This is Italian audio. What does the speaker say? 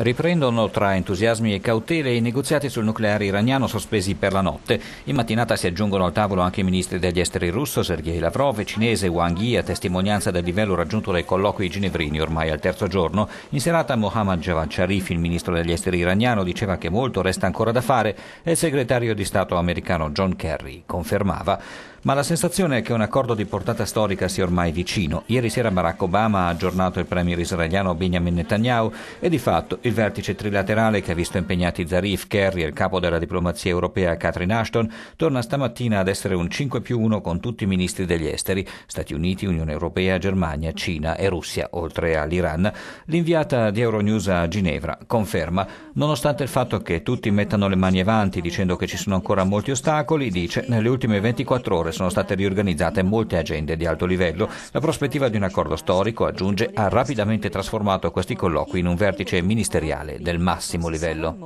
Riprendono tra entusiasmi e cautele i negoziati sul nucleare iraniano sospesi per la notte. In mattinata si aggiungono al tavolo anche i ministri degli esteri russo, Sergei Lavrov e cinese Wang Yi, a testimonianza del livello raggiunto dai colloqui ginevrini ormai al terzo giorno. In serata Mohammad Javad Sharif, il ministro degli esteri iraniano, diceva che molto resta ancora da fare e il segretario di Stato americano John Kerry confermava. Ma la sensazione è che un accordo di portata storica sia ormai vicino. Ieri sera Barack Obama ha aggiornato il premier israeliano Benjamin Netanyahu e di fatto il vertice trilaterale che ha visto impegnati Zarif, Kerry e il capo della diplomazia europea Catherine Ashton torna stamattina ad essere un 5 più 1 con tutti i ministri degli esteri, Stati Uniti, Unione Europea, Germania, Cina e Russia, oltre all'Iran. L'inviata di Euronews a Ginevra conferma, nonostante il fatto che tutti mettano le mani avanti dicendo che ci sono ancora molti ostacoli, dice nelle ultime 24 ore sono state riorganizzate molte agende di alto livello. La prospettiva di un accordo storico, aggiunge, ha rapidamente trasformato questi colloqui in un vertice ministeriale del massimo livello.